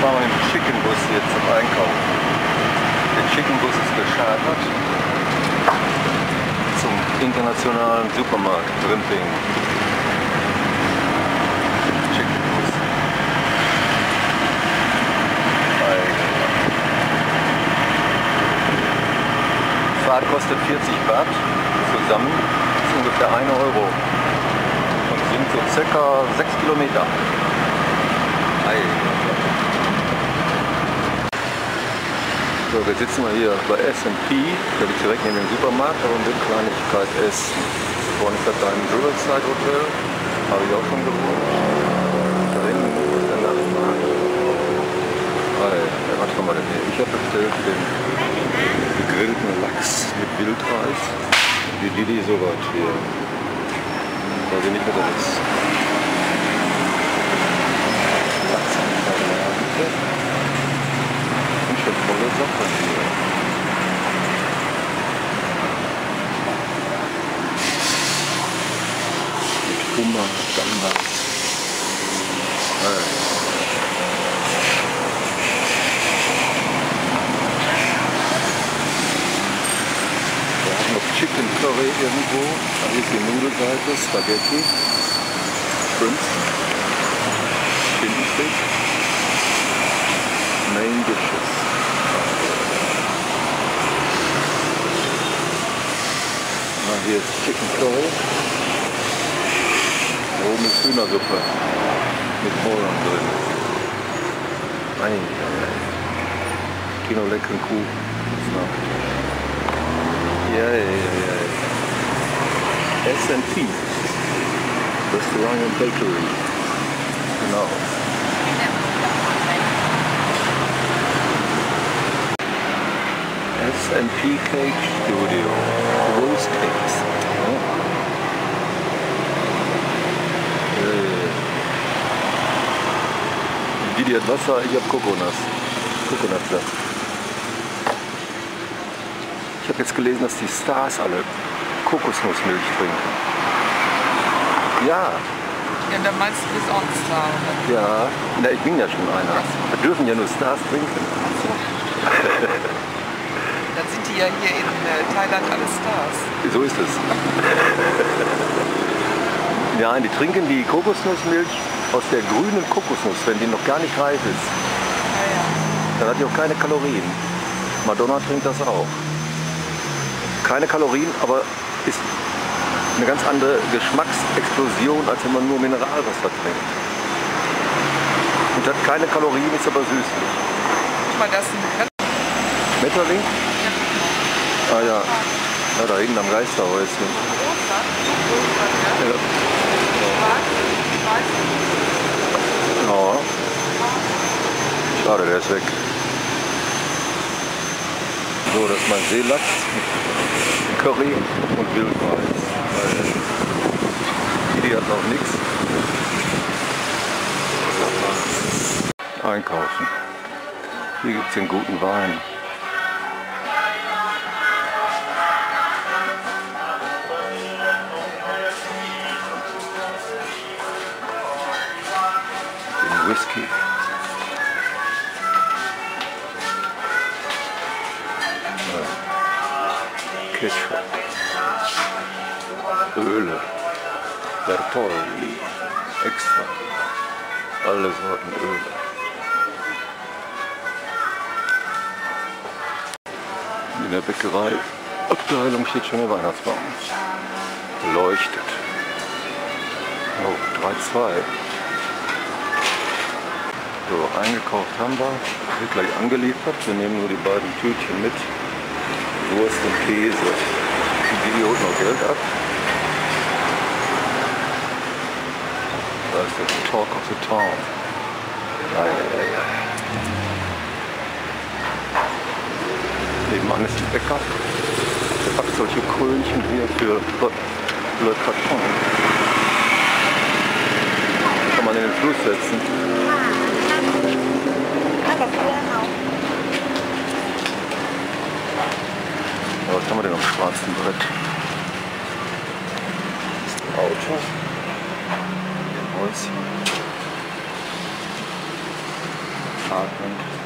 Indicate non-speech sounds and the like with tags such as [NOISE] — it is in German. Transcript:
wir mit dem Chicken Bus hier zum Einkaufen. Der Chicken Bus ist geschartert zum internationalen Supermarkt Bus. Fahrt kostet 40 Baht zusammen, das ist ungefähr 1 Euro und sind so circa 6 Kilometer. So, jetzt sitzen wir hier bei S&P, da liegt direkt neben dem Supermarkt, aber eine Kleinigkeit essen. Vorne ist das ein Riverside Hotel, habe ich auch schon gewohnt. Drin ist der Nachtmarkt. Ei, was haben wir? Ich habe bestellt den gegrillten Lachs mit Wildreis. Die Lili so weit hier. Weiß ich nicht, was das ist. Lachs an der sind schon volle Sachen hier. Wir haben noch Chicken Curry irgendwo. Da ist die Nudelseite, Spaghetti, Shrimp, Tintenfisch. Main Dishes. Na, hier ist Chicken Curry. Oben ist Hühnersuppe mit Mohren drin. Ei, ei, ei. Kino leckeren Kuchen. Ja, ja, ja, ja. S&P. Restaurant and Bakery. Genau. S&P Cake Studio. Rose Cakes. Oh. Didi hat Wasser, ich hab Kokonas. Kokonatsaft. Ich habe jetzt gelesen, dass die Stars alle Kokosnussmilch trinken. Ja, Ja, da meinst du bis auch Star, oder? ja. Na, ich bin ja schon einer. Wir dürfen ja nur Stars trinken. Dann sind die ja hier in äh, Thailand alle Stars. So ist es. [LAUGHS] Nein, die trinken die Kokosnussmilch aus der grünen Kokosnuss, wenn die noch gar nicht reif ist. Dann hat die auch keine Kalorien. Madonna trinkt das auch. Keine Kalorien, aber ist eine ganz andere Geschmacksexplosion, als wenn man nur Mineralwasser trinkt. Und hat keine Kalorien, ist aber süßlich. Guck mal, das ist ein Schmetterling? Ja. Ah ja. Ja, da hinten am Geisterhäuschen. Ja. Ja. Schwarz, weiß. Ja. Schade, der ist weg. So, das ist mein Seelachs Curry und Wildreis. Die hat noch nichts. Einkaufen. Hier gibt es den guten Wein. Den Whisky. Ketchup. Öle. Bertolli. Extra. Alle Sorten Öle. In der Bäckereiabteilung steht schon der Weihnachtsbaum. Leuchtet. Oh, 3,2. So, eingekauft haben wir. Wird gleich angeliefert. Wir nehmen nur die beiden Tütchen mit. Wurst und Käse. Die Idioten noch Geld ab. Da ist der Talk of the Town. Nebenan ist der Bäcker. Der packt solche Krönchen hier für Le Carton. Kann man in den Fluss setzen. Schwarzen Brett? Das ist ein Auto. Ein Häuschen. atmen.